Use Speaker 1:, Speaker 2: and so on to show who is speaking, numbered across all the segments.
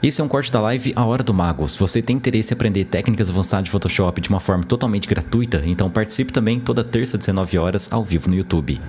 Speaker 1: Esse é um corte da live A Hora do Mago. Se você tem interesse em aprender técnicas avançadas de Photoshop de uma forma totalmente gratuita, então participe também toda terça, 19 horas, ao vivo no YouTube.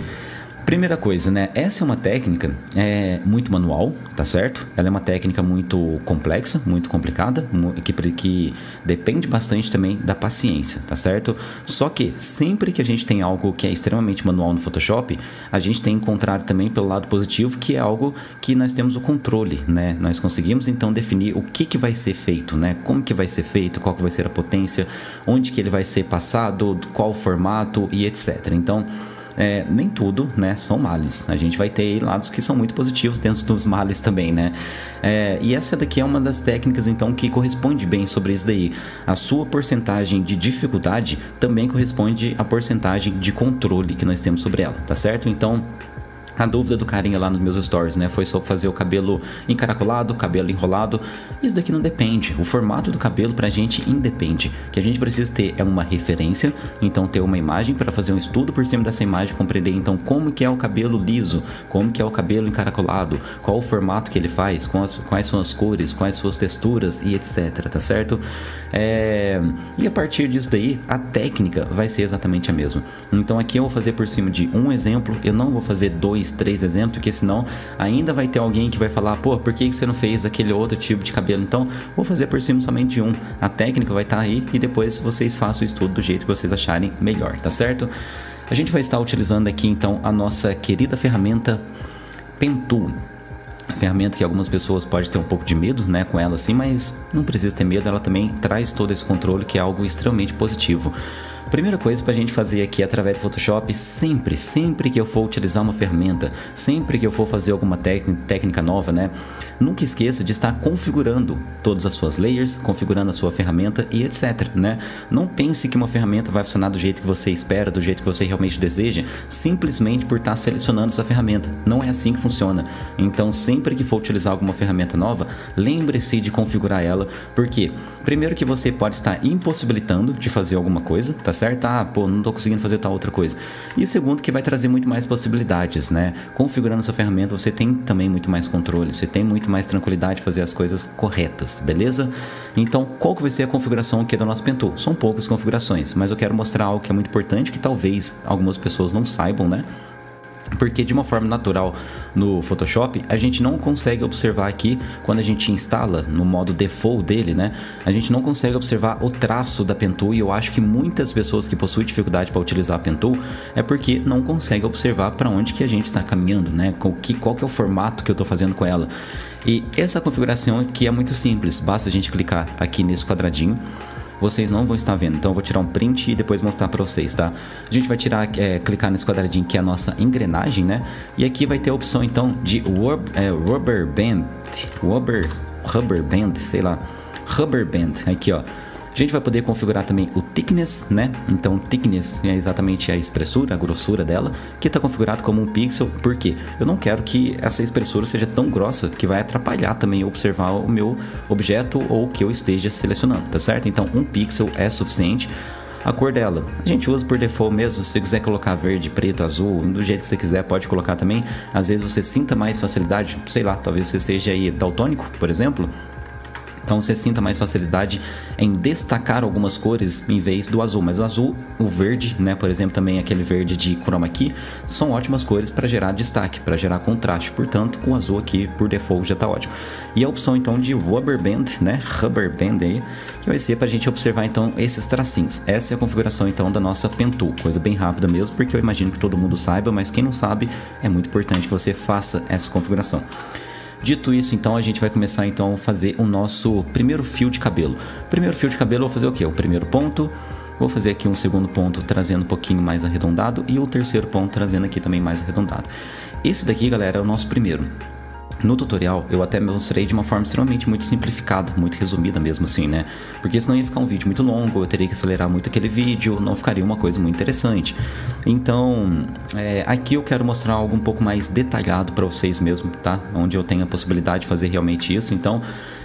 Speaker 1: Primeira coisa, né? Essa é uma técnica é, muito manual, tá certo? Ela é uma técnica muito complexa, muito complicada, que, que depende bastante também da paciência, tá certo? Só que sempre que a gente tem algo que é extremamente manual no Photoshop, a gente tem que encontrar também pelo lado positivo, que é algo que nós temos o controle, né? Nós conseguimos então definir o que, que vai ser feito, né? Como que vai ser feito, qual que vai ser a potência, onde que ele vai ser passado, qual formato e etc. Então, é, nem tudo, né, são males. A gente vai ter lados que são muito positivos dentro dos males também, né? É, e essa daqui é uma das técnicas, então, que corresponde bem sobre isso daí. A sua porcentagem de dificuldade também corresponde à porcentagem de controle que nós temos sobre ela, tá certo? Então, a dúvida do carinha lá nos meus stories, né? Foi sobre fazer o cabelo encaracolado, cabelo enrolado. Isso daqui não depende. O formato do cabelo pra gente independe. O que a gente precisa ter é uma referência, então ter uma imagem para fazer um estudo por cima dessa imagem, compreender então como que é o cabelo liso, como que é o cabelo encaracolado, qual o formato que ele faz, quais, quais são as cores, quais suas texturas e etc, tá certo? É... E a partir disso daí, a técnica vai ser exatamente a mesma. Então aqui eu vou fazer por cima de um exemplo, eu não vou fazer dois três exemplos, porque senão ainda vai ter alguém que vai falar, pô, por que você não fez aquele outro tipo de cabelo? Então, vou fazer por cima somente de um. A técnica vai estar tá aí e depois vocês façam o estudo do jeito que vocês acharem melhor, tá certo? A gente vai estar utilizando aqui então a nossa querida ferramenta Pentool ferramenta que algumas pessoas podem ter um pouco de medo né, com ela assim, mas não precisa ter medo, ela também traz todo esse controle que é algo extremamente positivo. Primeira coisa para a gente fazer aqui através do Photoshop, sempre, sempre que eu for utilizar uma ferramenta, sempre que eu for fazer alguma técnica nova, né? Nunca esqueça de estar configurando todas as suas layers, configurando a sua ferramenta e etc, né? Não pense que uma ferramenta vai funcionar do jeito que você espera, do jeito que você realmente deseja, simplesmente por estar selecionando essa ferramenta. Não é assim que funciona. Então, sempre que for utilizar alguma ferramenta nova, lembre-se de configurar ela, porque primeiro que você pode estar impossibilitando de fazer alguma coisa, tá certo? Ah, pô, não estou conseguindo fazer tal outra coisa. E segundo, que vai trazer muito mais possibilidades, né? Configurando essa ferramenta, você tem também muito mais controle, você tem muito mais tranquilidade de fazer as coisas corretas, beleza? Então, qual que vai ser a configuração aqui do nosso Pentool? São poucas configurações, mas eu quero mostrar algo que é muito importante, que talvez algumas pessoas não saibam, né? Porque de uma forma natural no Photoshop a gente não consegue observar aqui quando a gente instala no modo default dele, né? A gente não consegue observar o traço da Pentool e eu acho que muitas pessoas que possuem dificuldade para utilizar a Pentool é porque não consegue observar para onde que a gente está caminhando, né? Qual que, qual que é o formato que eu estou fazendo com ela. E essa configuração aqui é muito simples, basta a gente clicar aqui nesse quadradinho vocês não vão estar vendo. Então eu vou tirar um print e depois mostrar para vocês, tá? A gente vai tirar, é, clicar nesse quadradinho que é a nossa engrenagem, né? E aqui vai ter a opção então de é, rubber band, rubber, rubber band, sei lá, rubber band. Aqui ó, a gente vai poder configurar também o thickness, né? Então, thickness é exatamente a espessura, a grossura dela, que está configurado como um pixel, porque eu não quero que essa espessura seja tão grossa que vai atrapalhar também observar o meu objeto ou que eu esteja selecionando, tá certo? Então, um pixel é suficiente. A cor dela, a gente usa por default mesmo. Se você quiser colocar verde, preto, azul, do jeito que você quiser, pode colocar também. Às vezes você sinta mais facilidade, sei lá, talvez você seja aí daltônico, por exemplo. Então você sinta mais facilidade em destacar algumas cores em vez do azul. Mas o azul, o verde, né, por exemplo, também aquele verde de chroma key, são ótimas cores para gerar destaque, para gerar contraste. Portanto, o azul aqui por default já está ótimo. E a opção então de rubber band, né, rubber band aí, que vai ser para a gente observar então esses tracinhos. Essa é a configuração então da nossa Pentool, coisa bem rápida mesmo, porque eu imagino que todo mundo saiba, mas quem não sabe, é muito importante que você faça essa configuração. Dito isso, então a gente vai começar então a fazer o nosso primeiro fio de cabelo. Primeiro fio de cabelo, eu vou fazer o que? O primeiro ponto, vou fazer aqui um segundo ponto trazendo um pouquinho mais arredondado e o terceiro ponto trazendo aqui também mais arredondado. Esse daqui, galera, é o nosso primeiro. No tutorial eu até mostrei de uma forma extremamente muito simplificada, muito resumida mesmo assim, né? Porque senão ia ficar um vídeo muito longo, eu teria que acelerar muito aquele vídeo, não ficaria uma coisa muito interessante. Então, é, aqui eu quero mostrar algo um pouco mais detalhado para vocês mesmo, tá? Onde eu tenho a possibilidade de fazer realmente isso. Então,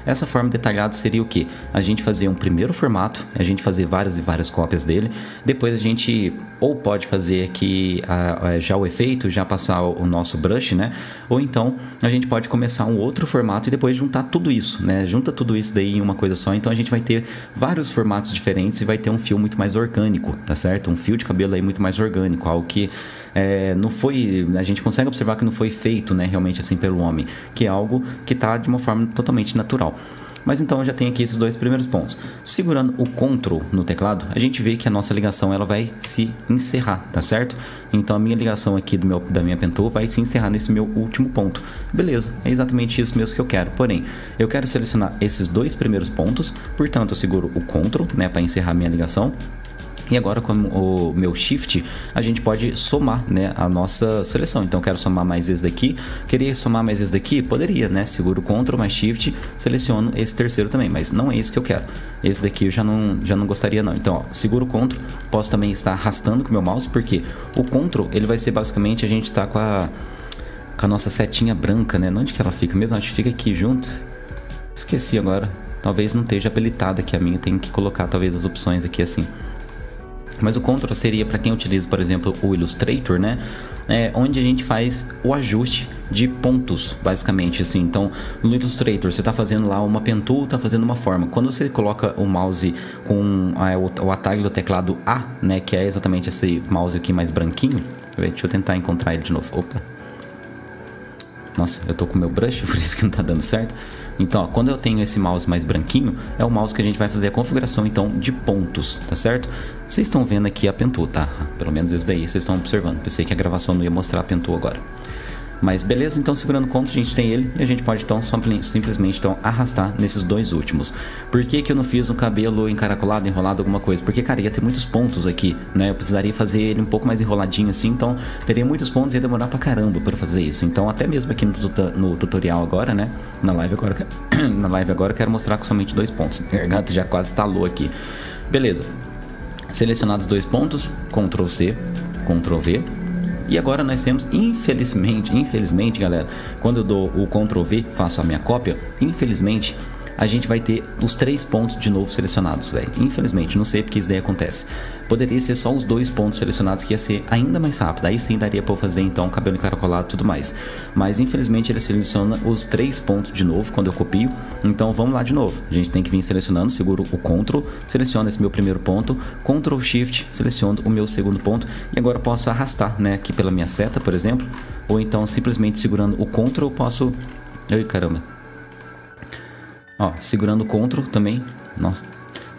Speaker 1: Essa forma detalhada seria o que? A gente fazer um primeiro formato, a gente fazer várias e várias cópias dele, depois a gente ou pode fazer aqui a, a, já o efeito, já passar o, o nosso brush, né? Ou então a gente pode começar um outro formato e depois juntar tudo isso, né? Junta tudo isso daí em uma coisa só, então a gente vai ter vários formatos diferentes e vai ter um fio muito mais orgânico, tá certo? Um fio de cabelo aí muito mais orgânico, algo que é, não foi. A gente consegue observar que não foi feito, né, realmente assim pelo homem, que é algo que está de uma forma totalmente natural. Mas então já tenho aqui esses dois primeiros pontos. Segurando o Ctrl no teclado, a gente vê que a nossa ligação ela vai se encerrar, tá certo? Então a minha ligação aqui do meu, da minha pentoa vai se encerrar nesse meu último ponto. Beleza, é exatamente isso mesmo que eu quero. Porém, eu quero selecionar esses dois primeiros pontos, portanto eu seguro o Ctrl, né, para encerrar minha ligação. E agora com o meu shift, a gente pode somar, né, a nossa seleção. Então quero somar mais esse daqui, queria somar mais esse daqui, poderia, né? Seguro Ctrl mais Shift, seleciono esse terceiro também, mas não é isso que eu quero. Esse daqui eu já não, já não gostaria não. Então, ó, seguro Ctrl, posso também estar arrastando com o meu mouse, porque o Ctrl, ele vai ser basicamente a gente tá com a com a nossa setinha branca, né? Onde que ela fica mesmo? Acho que fica aqui junto. Esqueci agora. Talvez não esteja habilitada aqui a minha, tem que colocar talvez as opções aqui assim. Mas o Ctrl seria para quem utiliza, por exemplo, o Illustrator, né? É, onde a gente faz o ajuste de pontos, basicamente assim. Então, no Illustrator, você está fazendo lá uma pentool, está fazendo uma forma. Quando você coloca o mouse com a, o, o, atalho do teclado A, né, que é exatamente esse mouse aqui mais branquinho. Deixa eu tentar encontrar ele de novo. Opa. Nossa, eu tô com meu brush, por isso que não está dando certo. Então, ó, quando eu tenho esse mouse mais branquinho, é o mouse que a gente vai fazer a configuração então de pontos, tá certo? Vocês estão vendo aqui a Pentu, tá? Pelo menos isso daí vocês estão observando. Pensei que a gravação não ia mostrar a Pentu agora. Mas beleza, então segurando conta, a gente tem ele e a gente pode então simplesmente então, arrastar nesses dois últimos. Por que, que eu não fiz um cabelo encaracolado, enrolado, alguma coisa? Porque, cara, ia ter muitos pontos aqui, né? Eu precisaria fazer ele um pouco mais enroladinho assim, então teria muitos pontos e ia demorar pra caramba para fazer isso. Então, até mesmo aqui no, no, tutorial agora, né? Na live agora, na live agora eu quero mostrar com somente dois pontos. Minha garganta já quase talou aqui. Beleza. Selecionados dois pontos, Ctrl C, Ctrl V e agora nós temos, infelizmente, infelizmente, galera, quando eu dou o Ctrl V, faço a minha cópia, infelizmente a gente vai ter os três pontos de novo selecionados, velho. Infelizmente, não sei porque isso daí acontece. Poderia ser só os dois pontos selecionados que ia ser ainda mais rápido. Aí sim daria para eu fazer então cabelo encaracolado e tudo mais. Mas infelizmente ele seleciona os três pontos de novo quando eu copio. Então vamos lá de novo. A gente tem que vir selecionando, seguro o Ctrl, seleciono esse meu primeiro ponto, Ctrl Shift, seleciono o meu segundo ponto e agora posso arrastar, né, aqui pela minha seta, por exemplo, ou então simplesmente segurando o Ctrl posso Ai, caramba. Ó, segurando o Ctrl também, nossa,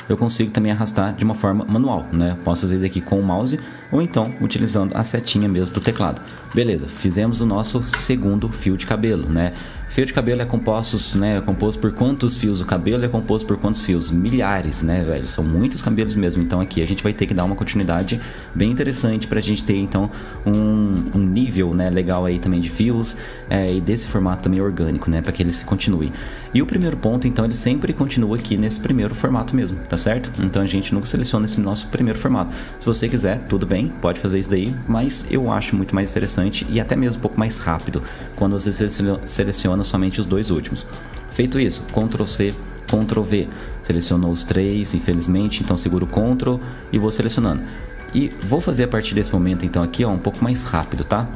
Speaker 1: eu consigo também arrastar de uma forma manual, né? Posso fazer isso aqui com o mouse ou então utilizando a setinha mesmo do teclado. Beleza, fizemos o nosso segundo fio de cabelo, né? Fio de cabelo é composto, né? É composto por quantos fios? O cabelo é composto por quantos fios? Milhares, né, velho? São muitos cabelos mesmo. Então aqui a gente vai ter que dar uma continuidade bem interessante para a gente ter então um, um, nível, né, legal aí também de fios é, e desse formato também orgânico, né, para que ele se continue. E o primeiro ponto, então, ele sempre continua aqui nesse primeiro formato mesmo, tá certo? Então a gente nunca seleciona esse nosso primeiro formato. Se você quiser, tudo bem, pode fazer isso daí, mas eu acho muito mais interessante e até mesmo um pouco mais rápido quando você seleciona somente os dois últimos. Feito isso, Ctrl C, Ctrl V. Selecionou os três, infelizmente, então seguro Ctrl e vou selecionando. E vou fazer a partir desse momento então aqui, ó, um pouco mais rápido, tá?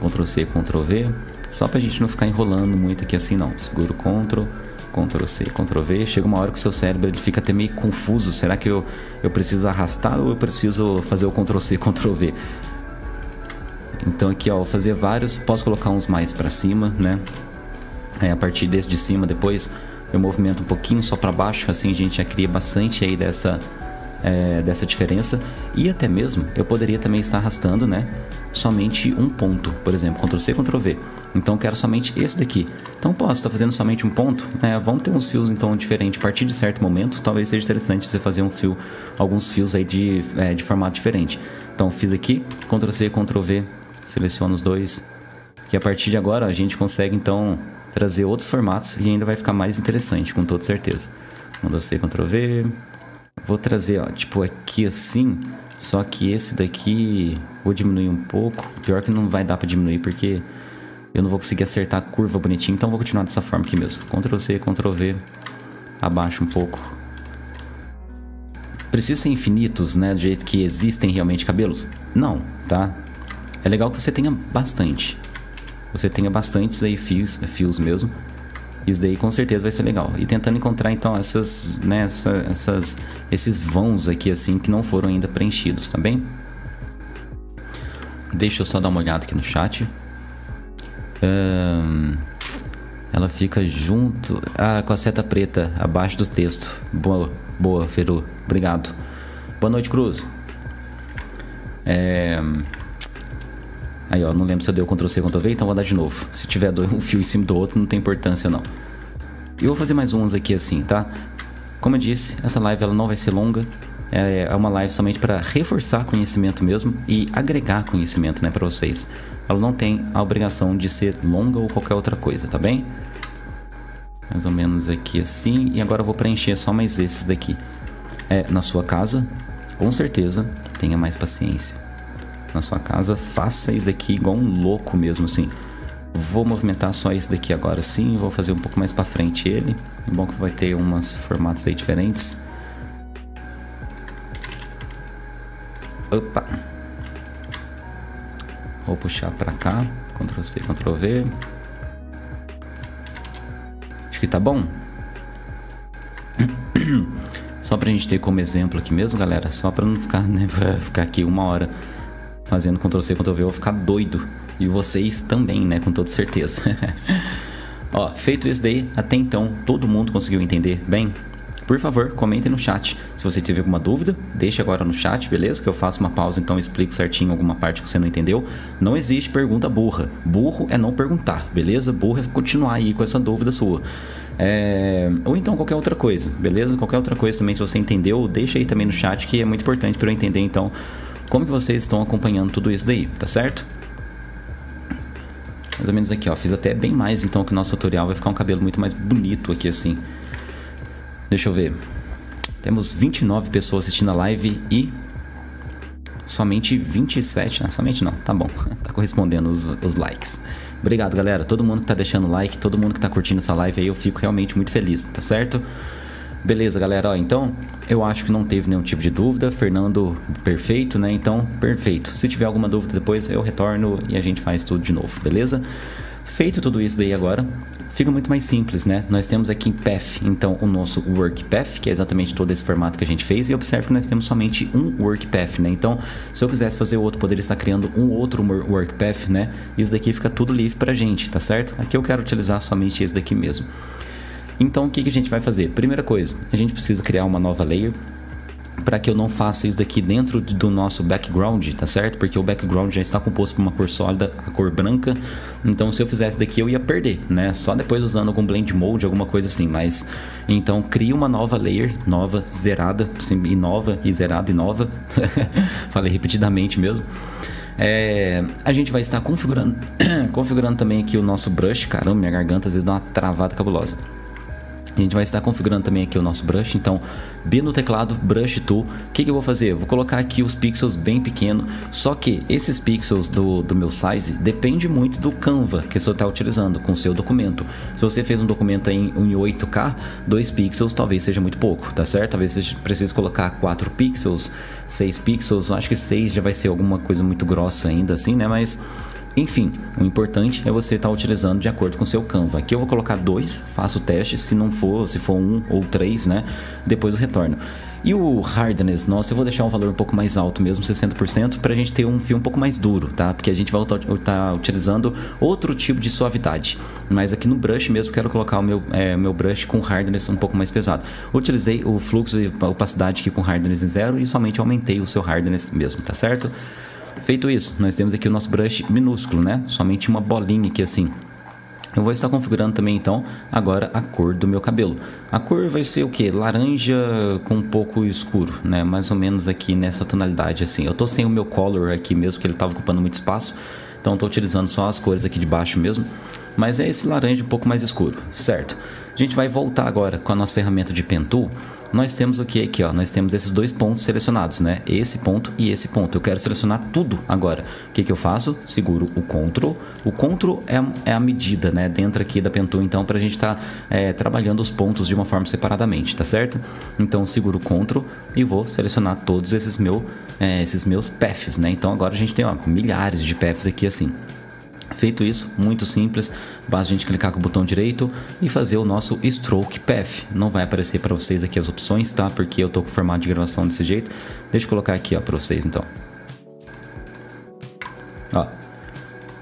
Speaker 1: Ctrl C, Ctrl V, só pra gente não ficar enrolando muito aqui assim não. Seguro Ctrl, Ctrl C, Ctrl V. Chega uma hora que o seu cérebro ele fica até meio confuso. Será que eu, eu preciso arrastar ou eu preciso fazer o Ctrl C, Ctrl V? Então aqui ó, vou fazer vários, posso colocar uns mais para cima, né? Aí a partir desse de cima depois eu movimento um pouquinho só para baixo, assim a gente já cria bastante aí dessa, é, dessa diferença. E até mesmo eu poderia também estar arrastando, né? Somente um ponto, por exemplo, Ctrl C, Ctrl V. Então quero somente esse daqui. Então posso estar fazendo somente um ponto, né? Vamos ter uns fios então diferentes a partir de certo momento. Talvez seja interessante você fazer um fio, alguns fios aí de, é, de formato diferente. Então fiz aqui, Ctrl C, Ctrl V, seleciono os dois. E a partir de agora a gente consegue então trazer outros formatos e ainda vai ficar mais interessante, com toda certeza. Ctrl C, Ctrl V. Vou trazer, ó, tipo aqui assim, só que esse daqui vou diminuir um pouco. Pior que não vai dar para diminuir porque eu não vou conseguir acertar a curva bonitinho, então vou continuar dessa forma aqui mesmo. Ctrl C, Ctrl V. abaixa um pouco. Precisa ser infinitos, né? Do jeito que existem realmente cabelos? Não, tá? É legal que você tenha bastante. Você tenha bastantes aí fios, fios mesmo. Isso daí com certeza vai ser legal. E tentando encontrar então essas, né, essa, essas, esses vãos aqui assim que não foram ainda preenchidos, tá bem? Deixa eu só dar uma olhada aqui no chat. Um, ela fica junto. Ah, com a seta preta abaixo do texto. Boa, boa, Feru. Obrigado. Boa noite, Cruz. É... Aí, ó, não lembro se eu dei o Ctrl C, Ctrl V, então vou dar de novo. Se tiver um fio em cima do outro, não tem importância, não. E vou fazer mais uns aqui assim, tá? Como eu disse, essa live ela não vai ser longa. É, é uma live somente para reforçar conhecimento mesmo e agregar conhecimento, né, para vocês. Ela não tem a obrigação de ser longa ou qualquer outra coisa, tá bem? Mais ou menos aqui assim. E agora eu vou preencher só mais esses daqui. É, na sua casa, com certeza, tenha mais paciência na sua casa, faça isso daqui igual um louco mesmo, assim. Vou movimentar só esse daqui agora sim, vou fazer um pouco mais para frente ele. É bom que vai ter umas formatos aí diferentes. Opa! Vou puxar para cá, Ctrl C, Ctrl V. Acho que tá bom. Só pra gente ter como exemplo aqui mesmo, galera, só pra não ficar, né, ficar aqui uma hora fazendo Ctrl C, Ctrl V, eu vou ficar doido. E vocês também, né? Com toda certeza. Ó, feito isso daí, até então, todo mundo conseguiu entender bem? Por favor, comentem no chat. Se você tiver alguma dúvida, deixe agora no chat, beleza? Que eu faço uma pausa, então explico certinho alguma parte que você não entendeu. Não existe pergunta burra. Burro é não perguntar, beleza? Burro é continuar aí com essa dúvida sua. É... Ou então qualquer outra coisa, beleza? Qualquer outra coisa também, se você entendeu, deixa aí também no chat, que é muito importante para eu entender, então, como que vocês estão acompanhando tudo isso daí, tá certo? Mais ou menos aqui, ó. Fiz até bem mais, então, que o nosso tutorial vai ficar um cabelo muito mais bonito aqui, assim. Deixa eu ver. Temos 29 pessoas assistindo a live e somente 27, ah, somente não, tá bom, tá correspondendo os, os, likes. Obrigado, galera, todo mundo que tá deixando like, todo mundo que tá curtindo essa live aí, eu fico realmente muito feliz, tá certo? Beleza, galera, ó, então eu acho que não teve nenhum tipo de dúvida. Fernando, perfeito, né? Então, perfeito. Se tiver alguma dúvida depois, eu retorno e a gente faz tudo de novo, beleza? Feito tudo isso daí agora, fica muito mais simples, né? Nós temos aqui em Path, então, o nosso Work Path, que é exatamente todo esse formato que a gente fez, e observe que nós temos somente um Work Path, né? Então, se eu quisesse fazer outro, poderia estar criando um outro Work Path, né? Isso daqui fica tudo livre pra gente, tá certo? Aqui eu quero utilizar somente esse daqui mesmo. Então o que, que a gente vai fazer? Primeira coisa, a gente precisa criar uma nova layer para que eu não faça isso daqui dentro do nosso background, tá certo? Porque o background já está composto por uma cor sólida, a cor branca. Então, se eu fizesse daqui, eu ia perder, né? Só depois usando algum blend mode, alguma coisa assim. Mas então, cria uma nova layer, nova, zerada, e nova, e zerada e nova. Falei repetidamente mesmo. É, a gente vai estar configurando, configurando também aqui o nosso brush. Caramba, minha garganta às vezes dá uma travada cabulosa. A gente vai estar configurando também aqui o nosso brush, então B no teclado, Brush Tool. O que, que, eu vou fazer? Vou colocar aqui os pixels bem pequeno, só que esses pixels do, do meu size depende muito do Canva que você está utilizando com o seu documento. Se você fez um documento em, em 8K, 2 pixels talvez seja muito pouco, tá certo? Talvez você precise colocar 4 pixels, 6 pixels, acho que 6 já vai ser alguma coisa muito grossa ainda assim, né? Mas enfim, o importante é você estar tá utilizando de acordo com o seu Canva. Aqui eu vou colocar dois, faço o teste, se não for, se for um ou três, né? Depois eu retorno. E o hardness, nossa, eu vou deixar um valor um pouco mais alto mesmo, 60%, para a gente ter um fio um pouco mais duro, tá? Porque a gente vai estar tá utilizando outro tipo de suavidade. Mas aqui no brush mesmo, quero colocar o meu, é, meu brush com hardness um pouco mais pesado. Utilizei o fluxo e opacidade aqui com hardness em zero e somente aumentei o seu hardness mesmo, tá certo? Feito isso, nós temos aqui o nosso brush minúsculo, né? Somente uma bolinha aqui assim. Eu vou estar configurando também então agora a cor do meu cabelo. A cor vai ser o que? Laranja com um pouco escuro, né? Mais ou menos aqui nessa tonalidade assim. Eu tô sem o meu color aqui mesmo, que ele estava ocupando muito espaço. Então estou utilizando só as cores aqui de baixo mesmo. Mas é esse laranja um pouco mais escuro, certo? A gente vai voltar agora com a nossa ferramenta de Pen Tool. Nós temos o que aqui, ó? Nós temos esses dois pontos selecionados, né? Esse ponto e esse ponto. Eu quero selecionar tudo agora. O que, que eu faço? Seguro o Ctrl. O Ctrl é, é a medida, né? Dentro aqui da Pen Tool, então, para a gente estar tá, é, trabalhando os pontos de uma forma separadamente, tá certo? Então, seguro o Ctrl e vou selecionar todos esses, meu, é, esses meus paths, né? Então, agora a gente tem ó, milhares de paths aqui assim. Feito isso, muito simples, basta a gente clicar com o botão direito e fazer o nosso Stroke Path. Não vai aparecer para vocês aqui as opções, tá? Porque eu tô com o formato de gravação desse jeito. Deixa eu colocar aqui, ó, para vocês então. Ó,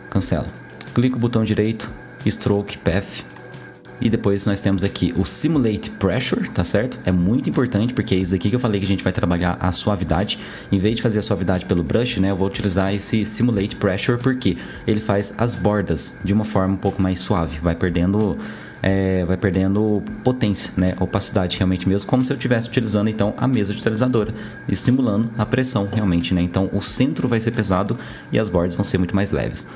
Speaker 1: cancela. Clica o botão direito, Stroke Path e depois nós temos aqui o Simulate Pressure, tá certo? É muito importante porque é isso aqui que eu falei que a gente vai trabalhar a suavidade. Em vez de fazer a suavidade pelo brush, né, eu vou utilizar esse Simulate Pressure porque ele faz as bordas de uma forma um pouco mais suave, vai perdendo é, vai perdendo potência, né, opacidade realmente mesmo, como se eu estivesse utilizando então a mesa digitalizadora, estimulando a pressão realmente, né? Então o centro vai ser pesado e as bordas vão ser muito mais leves.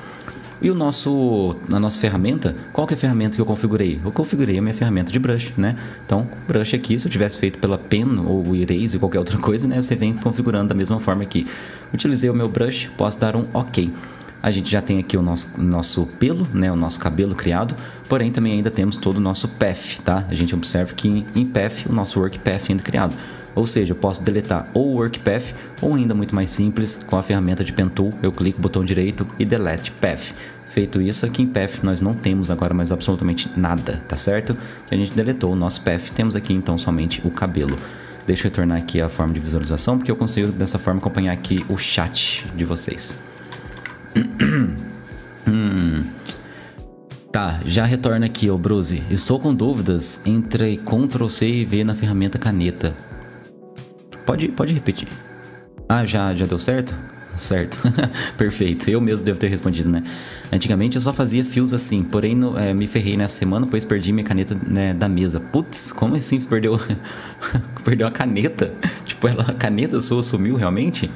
Speaker 1: E o nosso, a nossa ferramenta, qual que é a ferramenta que eu configurei? Eu configurei a minha ferramenta de brush, né? Então, brush aqui, se eu tivesse feito pela pen ou erase ou qualquer outra coisa, né? Você vem configurando da mesma forma aqui. Utilizei o meu brush, posso dar um OK. A gente já tem aqui o nosso, nosso pelo, né, o nosso cabelo criado, porém também ainda temos todo o nosso path, tá? A gente observa que em path, o nosso work path ainda criado. Ou seja, eu posso deletar ou o work path ou ainda muito mais simples, com a ferramenta de Pen Tool, eu clico botão direito e delete path. Feito isso, aqui em path nós não temos agora mais absolutamente nada, tá certo? Que a gente deletou o nosso path, temos aqui então somente o cabelo. Deixa eu retornar aqui a forma de visualização, porque eu consigo dessa forma acompanhar aqui o chat de vocês. hum. Tá, já retorna aqui, ô Bruce. Estou com dúvidas entre Ctrl C e V na ferramenta caneta. Pode, pode repetir. Ah, já, já deu certo? Certo, perfeito. Eu mesmo devo ter respondido, né? Antigamente eu só fazia fios assim, porém no, é, me ferrei nessa semana, pois perdi minha caneta né, da mesa. Putz, como assim perdeu, perdeu a caneta? Tipo, ela, a caneta sua sumiu realmente?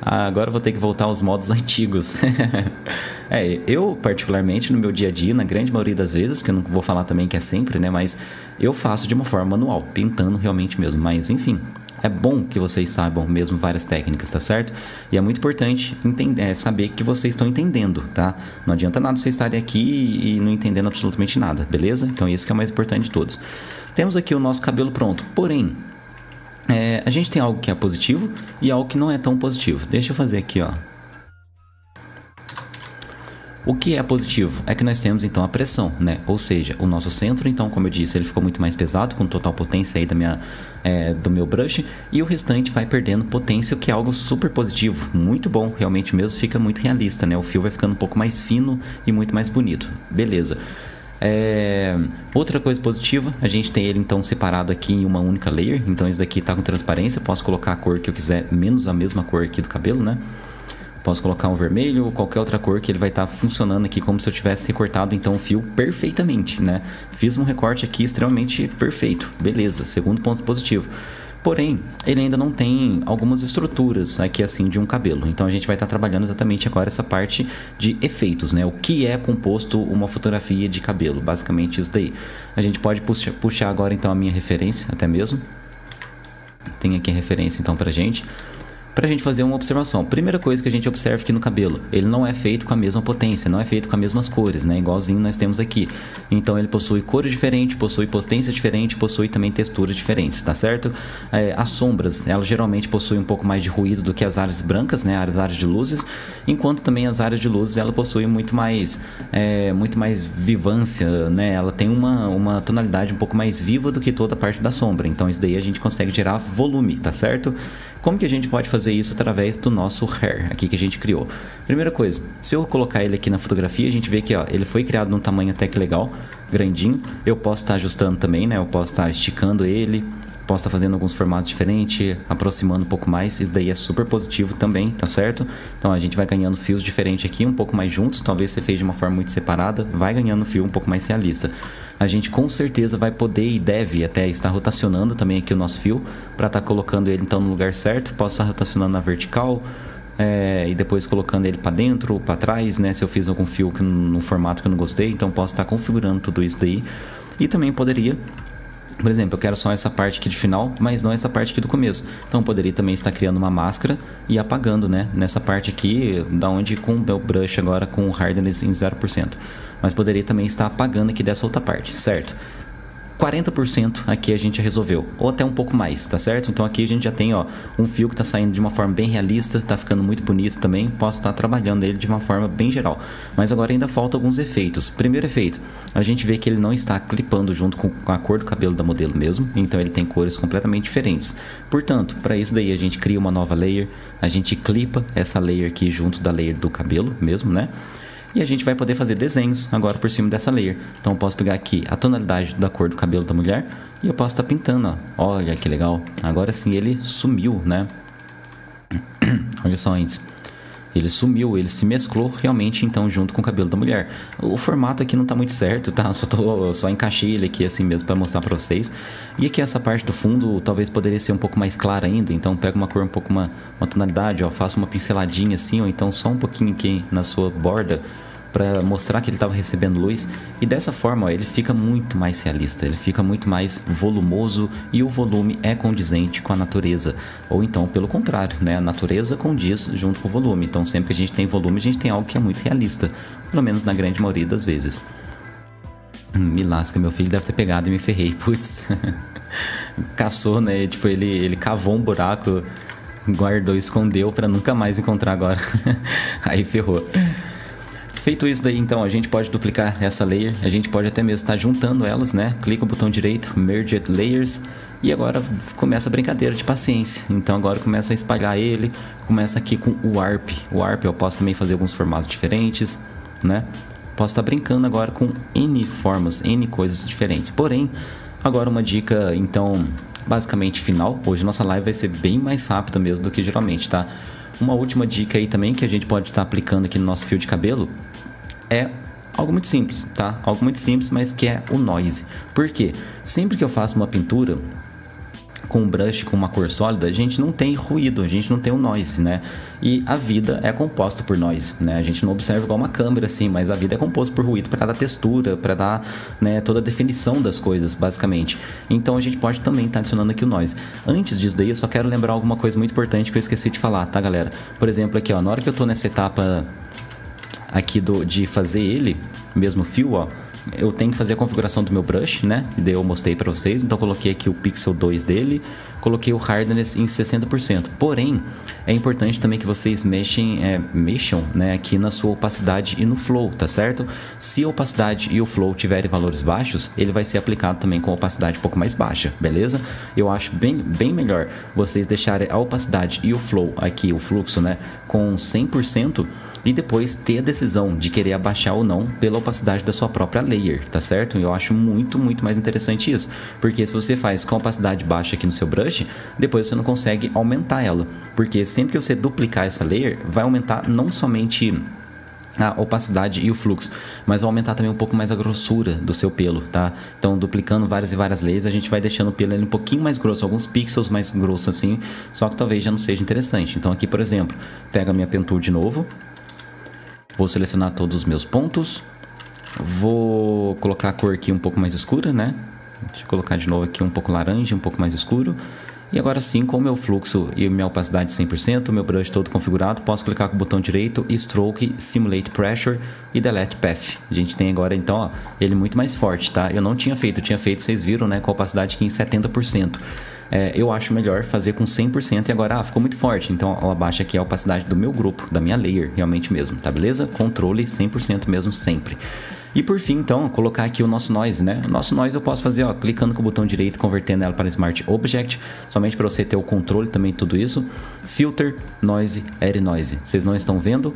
Speaker 1: Ah, agora vou ter que voltar aos modos antigos. é, eu, particularmente, no meu dia a dia, na grande maioria das vezes, que eu não vou falar também que é sempre, né? Mas eu faço de uma forma manual, pintando realmente mesmo. Mas, enfim, é bom que vocês saibam mesmo várias técnicas, tá certo? E é muito importante entender, é, saber que vocês estão entendendo, tá? Não adianta nada vocês estarem aqui e não entendendo absolutamente nada, beleza? Então isso que é o mais importante de todos. Temos aqui o nosso cabelo pronto, porém, é, a gente tem algo que é positivo e algo que não é tão positivo. Deixa eu fazer aqui, ó. O que é positivo é que nós temos então a pressão, né? Ou seja, o nosso centro, então, como eu disse, ele ficou muito mais pesado com total potência aí da minha, é, do meu brush e o restante vai perdendo potência, o que é algo super positivo, muito bom, realmente mesmo fica muito realista, né? O fio vai ficando um pouco mais fino e muito mais bonito. Beleza. É... Outra coisa positiva, a gente tem ele então separado aqui em uma única layer, então isso daqui está com transparência, posso colocar a cor que eu quiser, menos a mesma cor aqui do cabelo, né? Posso colocar um vermelho ou qualquer outra cor que ele vai estar tá funcionando aqui como se eu tivesse recortado então o fio perfeitamente, né? Fiz um recorte aqui extremamente perfeito, beleza, segundo ponto positivo. Porém, ele ainda não tem algumas estruturas aqui assim de um cabelo. Então a gente vai estar tá trabalhando exatamente agora essa parte de efeitos, né? O que é composto uma fotografia de cabelo, basicamente isso daí. A gente pode puxar, puxar agora então a minha referência até mesmo. Tem aqui a referência então pra gente para a gente fazer uma observação. Primeira coisa que a gente observa aqui no cabelo, ele não é feito com a mesma potência, não é feito com as mesmas cores, né? Igualzinho nós temos aqui. Então ele possui cores diferentes, possui potência diferente, possui também texturas diferentes, tá certo? É, as sombras, elas geralmente possuem um pouco mais de ruído do que as áreas brancas, né? As áreas de luzes, enquanto também as áreas de luzes ela possui muito mais, é, muito mais vivância, né? Ela tem uma, uma tonalidade um pouco mais viva do que toda a parte da sombra. Então isso daí a gente consegue gerar volume, tá certo? Como que a gente pode fazer isso através do nosso hair aqui que a gente criou? Primeira coisa, se eu colocar ele aqui na fotografia, a gente vê que ó, ele foi criado num tamanho até que legal, grandinho. Eu posso estar ajustando também, né? Eu posso estar esticando ele, posso estar fazendo alguns formatos diferentes, aproximando um pouco mais. Isso daí é super positivo também, tá certo? Então a gente vai ganhando fios diferentes aqui, um pouco mais juntos. Talvez você fez de uma forma muito separada, vai ganhando fio um pouco mais realista a gente com certeza vai poder e deve até estar rotacionando também aqui o nosso fio para estar tá colocando ele então no lugar certo. Posso estar rotacionando na vertical é, e depois colocando ele para dentro, para trás, né? Se eu fiz algum fio que, no formato que eu não gostei, então posso estar configurando tudo isso daí. E também poderia por exemplo, eu quero só essa parte aqui de final, mas não essa parte aqui do começo. Então eu poderia também estar criando uma máscara e apagando, né? Nessa parte aqui, da onde com o meu brush agora com o hardness em 0%. Mas poderia também estar apagando aqui dessa outra parte, certo? 40% aqui a gente resolveu, ou até um pouco mais, tá certo? Então aqui a gente já tem ó, um fio que está saindo de uma forma bem realista, tá ficando muito bonito também, posso estar tá trabalhando ele de uma forma bem geral. Mas agora ainda falta alguns efeitos. Primeiro efeito, a gente vê que ele não está clipando junto com a cor do cabelo da modelo mesmo, então ele tem cores completamente diferentes. Portanto, para isso daí a gente cria uma nova layer, a gente clipa essa layer aqui junto da layer do cabelo mesmo, né? E a gente vai poder fazer desenhos agora por cima dessa layer. Então eu posso pegar aqui a tonalidade da cor do cabelo da mulher e eu posso estar tá pintando, ó. Olha que legal. Agora sim ele sumiu, né? Olha só antes. Ele sumiu, ele se mesclou realmente então junto com o cabelo da mulher. O formato aqui não tá muito certo, tá? Só, tô, só encaixei ele aqui assim mesmo para mostrar para vocês. E aqui essa parte do fundo talvez poderia ser um pouco mais clara ainda, então pega uma cor um pouco uma, uma tonalidade, ó, faça uma pinceladinha assim, ou então só um pouquinho aqui na sua borda para mostrar que ele estava recebendo luz e dessa forma ó, ele fica muito mais realista, ele fica muito mais volumoso e o volume é condizente com a natureza. Ou então, pelo contrário, né? a natureza condiz junto com o volume. Então, sempre que a gente tem volume, a gente tem algo que é muito realista, pelo menos na grande maioria das vezes. Hum, me lasca, meu filho deve ter pegado e me ferrei. Putz, caçou, né? Tipo, ele, ele cavou um buraco, guardou, escondeu para nunca mais encontrar agora. Aí ferrou. Feito isso daí, então, a gente pode duplicar essa layer, a gente pode até mesmo estar juntando elas, né? Clica o botão direito, Merge Layers, e agora começa a brincadeira de paciência. Então agora começa a espalhar ele, começa aqui com o Warp. O Warp eu posso também fazer alguns formatos diferentes, né? Posso estar brincando agora com N formas, N coisas diferentes. Porém, agora uma dica, então, basicamente final. Hoje nossa live vai ser bem mais rápida mesmo do que geralmente, tá? Uma última dica aí também que a gente pode estar aplicando aqui no nosso fio de cabelo é algo muito simples, tá? Algo muito simples, mas que é o noise. Por quê? Sempre que eu faço uma pintura com um brush com uma cor sólida, a gente não tem ruído, a gente não tem o um noise, né? E a vida é composta por noise, né? A gente não observa igual uma câmera assim, mas a vida é composta por ruído para dar textura, para dar, né, toda a definição das coisas, basicamente. Então a gente pode também estar tá adicionando aqui o noise. Antes disso daí, eu só quero lembrar alguma coisa muito importante que eu esqueci de falar, tá, galera? Por exemplo, aqui, ó, na hora que eu tô nessa etapa aqui do, de fazer ele, mesmo fio, ó, eu tenho que fazer a configuração do meu brush, né? Daí eu mostrei para vocês. Então coloquei aqui o pixel 2 dele, coloquei o hardness em 60%. Porém, é importante também que vocês mexem, é, mexam, né, aqui na sua opacidade e no flow, tá certo? Se a opacidade e o flow tiverem valores baixos, ele vai ser aplicado também com opacidade um pouco mais baixa, beleza? Eu acho bem, bem melhor vocês deixarem a opacidade e o flow aqui, o fluxo, né, com 100% e depois ter a decisão de querer abaixar ou não pela opacidade da sua própria layer, tá certo? Eu acho muito, muito mais interessante isso, porque se você faz com opacidade baixa aqui no seu brush, depois você não consegue aumentar ela, porque sempre que você duplicar essa layer, vai aumentar não somente a opacidade e o fluxo, mas vai aumentar também um pouco mais a grossura do seu pelo, tá? Então, duplicando várias e várias layers, a gente vai deixando o pelo um pouquinho mais grosso, alguns pixels mais grosso assim, só que talvez já não seja interessante. Então, aqui, por exemplo, pega a minha pentura de novo, Vou selecionar todos os meus pontos. Vou colocar a cor aqui um pouco mais escura, né? Deixa eu colocar de novo aqui um pouco laranja, um pouco mais escuro. E agora sim, com o meu fluxo e minha opacidade 100%, meu brush todo configurado, posso clicar com o botão direito, Stroke, Simulate Pressure e Delete Path. A gente tem agora então ó, ele muito mais forte, tá? Eu não tinha feito, eu tinha feito, vocês viram, né, com a opacidade aqui em 70% é, eu acho melhor fazer com 100% e agora, ah, ficou muito forte. Então, ela baixa aqui a opacidade do meu grupo, da minha layer, realmente mesmo, tá beleza? Controle 100% mesmo sempre. E por fim, então, colocar aqui o nosso noise, né? O nosso noise eu posso fazer, ó, clicando com o botão direito, convertendo ela para Smart Object, somente para você ter o controle também tudo isso. Filter, Noise, Air Noise. Vocês não estão vendo?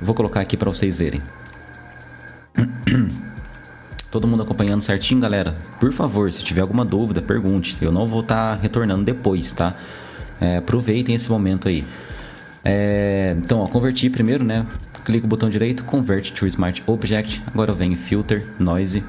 Speaker 1: Vou colocar aqui para vocês verem. Todo mundo acompanhando certinho, galera? Por favor, se tiver alguma dúvida, pergunte. Eu não vou estar tá retornando depois, tá? É, aproveitem esse momento aí. É, então, ó, converti primeiro, né? Clica o botão direito, Convert to Smart Object. Agora eu venho em Filter, Noise,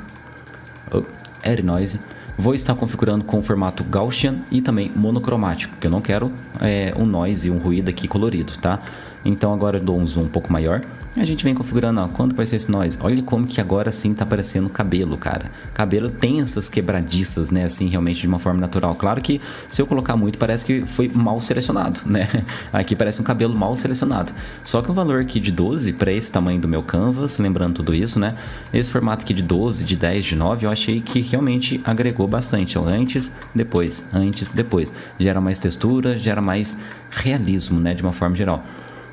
Speaker 1: oh, Add Noise. Vou estar configurando com o formato Gaussian e também monocromático, porque eu não quero é, um noise, um ruído aqui colorido, tá? Então agora eu dou um zoom um pouco maior. A gente vem configurando, ó, quanto vai ser esse nós? Olha como que agora sim tá aparecendo cabelo, cara. Cabelo tem essas quebradiças, né, assim, realmente de uma forma natural. Claro que se eu colocar muito, parece que foi mal selecionado, né? Aqui parece um cabelo mal selecionado. Só que o valor aqui de 12 para esse tamanho do meu canvas, lembrando tudo isso, né? Esse formato aqui de 12, de 10, de 9, eu achei que realmente agregou bastante. Antes, depois, antes, depois. Gera mais textura, gera mais realismo, né, de uma forma geral.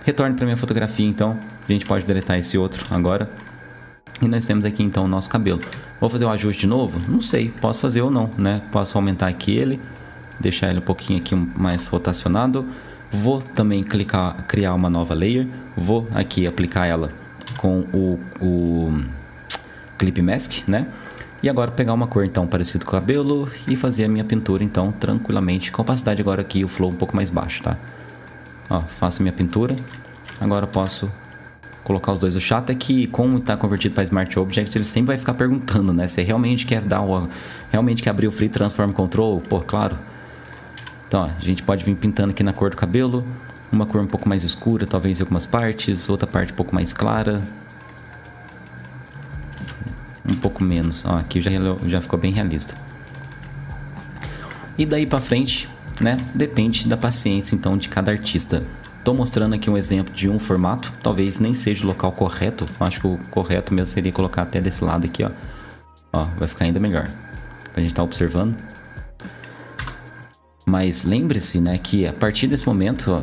Speaker 1: Retorne para minha fotografia, então. A gente pode deletar esse outro agora. E nós temos aqui então o nosso cabelo. Vou fazer o ajuste de novo? Não sei, posso fazer ou não, né? Posso aumentar aqui ele, deixar ele um pouquinho aqui mais rotacionado. Vou também clicar, criar uma nova layer. Vou aqui aplicar ela com o, o Clip Mask, né? E agora pegar uma cor então parecido com o cabelo e fazer a minha pintura então tranquilamente. Com opacidade agora aqui o flow um pouco mais baixo, tá? Ó, faço minha pintura. Agora posso colocar os dois. O chato é que, como está convertido para Smart Objects, ele sempre vai ficar perguntando, né? Se realmente quer dar realmente quer abrir o Free Transform Control, pô, claro. Então, ó, a gente pode vir pintando aqui na cor do cabelo. Uma cor um pouco mais escura, talvez em algumas partes. Outra parte um pouco mais clara. Um pouco menos. Ó, aqui já, já ficou bem realista. E daí para frente, né? Depende da paciência então de cada artista. Estou mostrando aqui um exemplo de um formato, talvez nem seja o local correto. Acho que o correto mesmo seria colocar até desse lado aqui, ó. Ó, vai ficar ainda melhor. Pra gente tá observando. Mas lembre-se, né, que a partir desse momento, ó,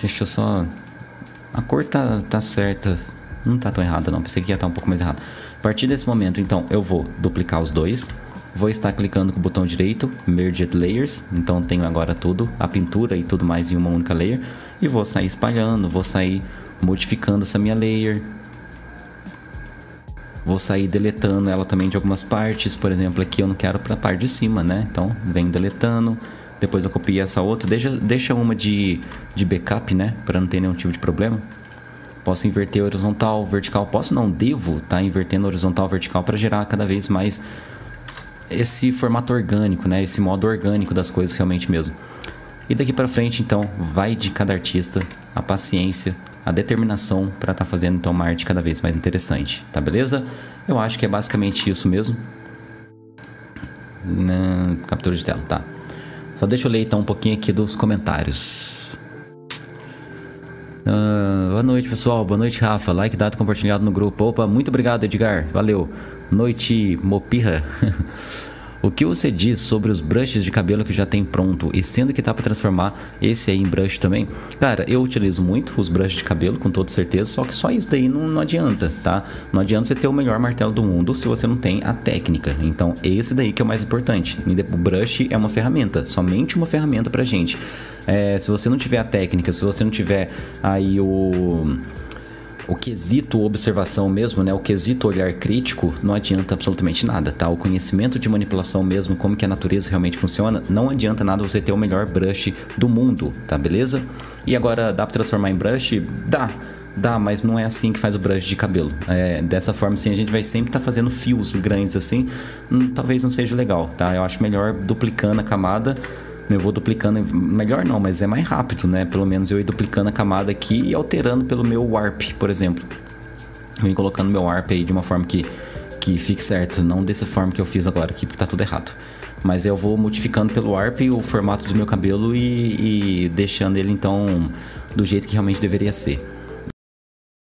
Speaker 1: deixa eu só... A cor tá, tá certa, não tá tão errada não, pensei que ia estar tá um pouco mais errado. A partir desse momento, então, eu vou duplicar os dois, Vou estar clicando com o botão direito, Merged Layers, então tenho agora tudo, a pintura e tudo mais em uma única layer. E vou sair espalhando, vou sair modificando essa minha layer. Vou sair deletando ela também de algumas partes, por exemplo, aqui eu não quero para a parte de cima, né? Então, vem deletando. Depois eu copio essa outra, deixa, deixa uma de, de backup, né? Para não ter nenhum tipo de problema. Posso inverter horizontal, vertical, posso não, devo tá invertendo horizontal, vertical para gerar cada vez mais esse formato orgânico, né? Esse modo orgânico das coisas realmente mesmo. E daqui para frente, então, vai de cada artista a paciência, a determinação para estar tá fazendo então uma arte cada vez mais interessante, tá beleza? Eu acho que é basicamente isso mesmo. Na captura de tela, tá? Só deixa eu ler então um pouquinho aqui dos comentários. Uh, boa noite, pessoal. Boa noite, Rafa. Like dado compartilhado no grupo. Opa, muito obrigado, Edgar. Valeu. Noite, Mopirra. O que você diz sobre os brushes de cabelo que já tem pronto e sendo que tá para transformar esse aí em brush também? Cara, eu utilizo muito os brushes de cabelo com toda certeza, só que só isso daí não, não adianta, tá? Não adianta você ter o melhor martelo do mundo se você não tem a técnica. Então, esse daí que é o mais importante. O brush é uma ferramenta, somente uma ferramenta pra gente. É, se você não tiver a técnica, se você não tiver aí o o quesito observação mesmo, né, o quesito olhar crítico, não adianta absolutamente nada, tá? O conhecimento de manipulação mesmo, como que a natureza realmente funciona, não adianta nada você ter o melhor brush do mundo, tá beleza? E agora, dá para transformar em brush? Dá. Dá, mas não é assim que faz o brush de cabelo. É, dessa forma, assim, a gente vai sempre estar tá fazendo fios grandes assim. Hum, talvez não seja legal, tá? Eu acho melhor duplicando a camada eu vou duplicando, melhor não, mas é mais rápido, né? Pelo menos eu ir duplicando a camada aqui e alterando pelo meu warp, por exemplo. Eu ir colocando meu warp aí de uma forma que, que fique certo, não dessa forma que eu fiz agora aqui, porque tá tudo errado. Mas eu vou modificando pelo warp o formato do meu cabelo e, e deixando ele então do jeito que realmente deveria ser.